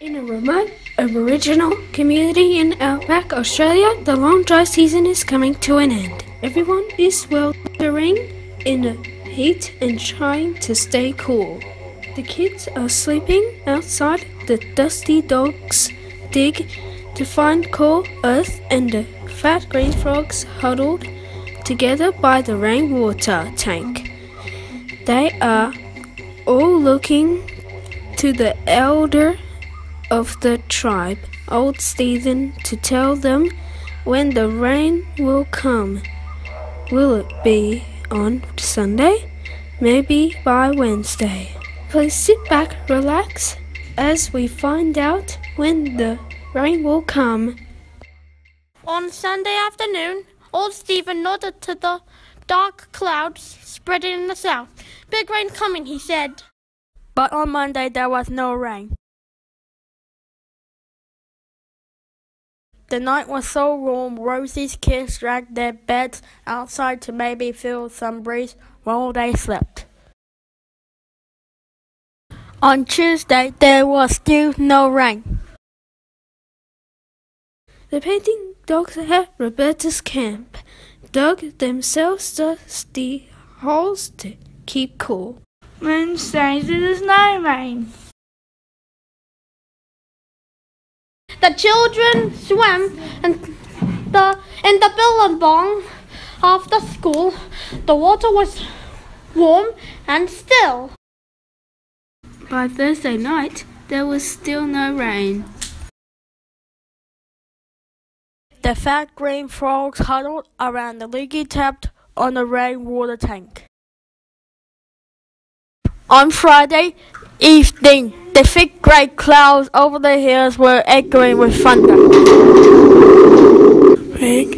In a remote Aboriginal community in outback Australia, the long dry season is coming to an end. Everyone is sweltering in the heat and trying to stay cool. The kids are sleeping outside, the dusty dogs dig to find cool earth, and the fat green frogs huddled together by the rainwater tank. They are all looking to the elder of the tribe, old Stephen, to tell them when the rain will come. Will it be on Sunday? Maybe by Wednesday. Please sit back, relax, as we find out when the rain will come. On Sunday afternoon, old Stephen nodded to the dark clouds spreading in the south. Big rain coming, he said. But on Monday there was no rain. The night was so warm, Rosie's kids dragged their beds outside to maybe feel some breeze while they slept. On Tuesday there was still no rain. The painting dogs at Roberta's camp dug themselves dusty holes to keep cool. Wednesday there's no rain. The children swam in the in the billabong after school. The water was warm and still. By Thursday night, there was still no rain. The fat green frogs huddled around the leaky tap on the rainwater tank. On Friday evening, the thick grey clouds over the hills were echoing with thunder. Big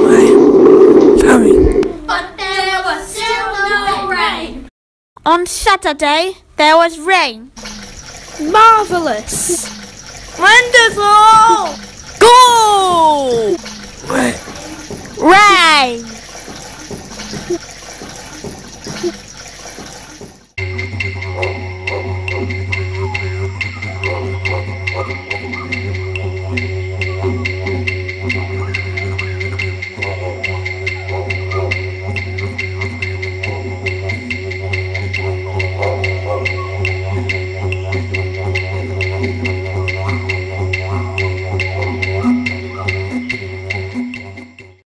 rain coming. But there was still no rain. On Saturday, there was rain. Marvellous! Wonderful! Go! Rain! rain.